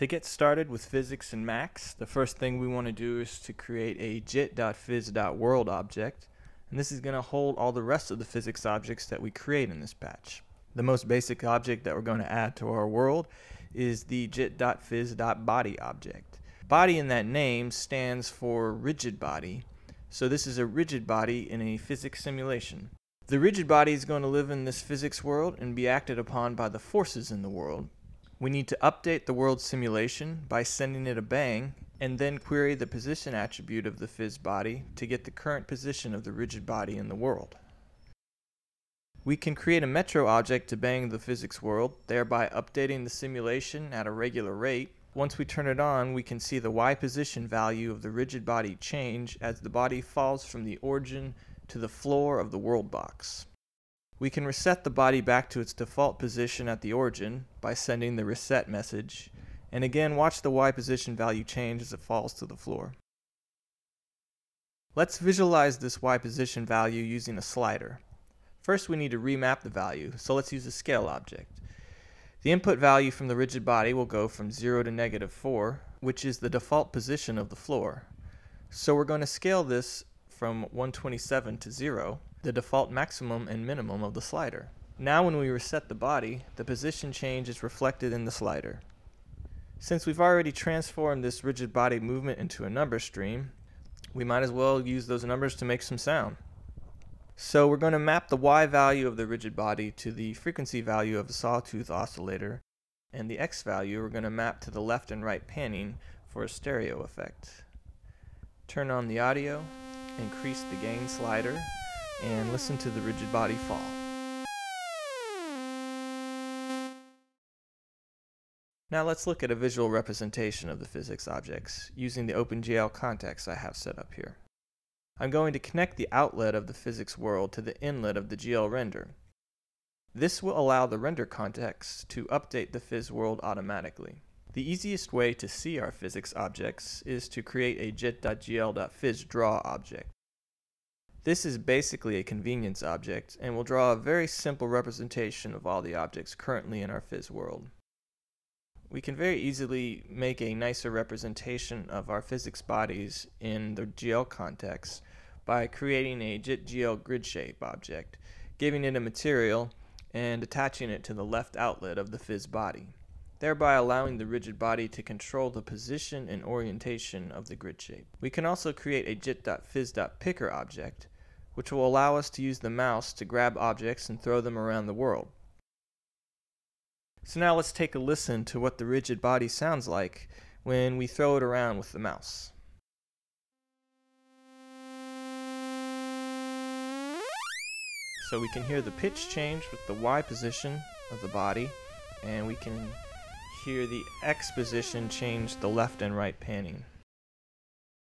To get started with physics and Max, the first thing we want to do is to create a jit.phys.world object, and this is going to hold all the rest of the physics objects that we create in this patch. The most basic object that we're going to add to our world is the jit.phys.body object. Body in that name stands for rigid body, so this is a rigid body in a physics simulation. The rigid body is going to live in this physics world and be acted upon by the forces in the world, we need to update the world simulation by sending it a bang and then query the position attribute of the phys body to get the current position of the rigid body in the world. We can create a metro object to bang the physics world, thereby updating the simulation at a regular rate. Once we turn it on, we can see the y position value of the rigid body change as the body falls from the origin to the floor of the world box. We can reset the body back to its default position at the origin by sending the reset message, and again watch the Y position value change as it falls to the floor. Let's visualize this Y position value using a slider. First we need to remap the value, so let's use a scale object. The input value from the rigid body will go from 0 to negative 4, which is the default position of the floor. So we're going to scale this from 127 to 0, the default maximum and minimum of the slider. Now when we reset the body, the position change is reflected in the slider. Since we've already transformed this rigid body movement into a number stream, we might as well use those numbers to make some sound. So we're going to map the Y value of the rigid body to the frequency value of the sawtooth oscillator, and the X value we're going to map to the left and right panning for a stereo effect. Turn on the audio, increase the gain slider, and listen to the rigid body fall. Now let's look at a visual representation of the physics objects using the OpenGL context I have set up here. I'm going to connect the outlet of the physics world to the inlet of the GL render. This will allow the render context to update the phys world automatically. The easiest way to see our physics objects is to create a jit.gl.physdraw object. This is basically a convenience object and will draw a very simple representation of all the objects currently in our phys world. We can very easily make a nicer representation of our physics bodies in the GL context by creating a jit.gl.gridshape object, giving it a material, and attaching it to the left outlet of the phys body, thereby allowing the rigid body to control the position and orientation of the grid shape. We can also create a jit.phys.picker object, which will allow us to use the mouse to grab objects and throw them around the world. So now let's take a listen to what the rigid body sounds like when we throw it around with the mouse. So we can hear the pitch change with the Y position of the body, and we can hear the X position change the left and right panning.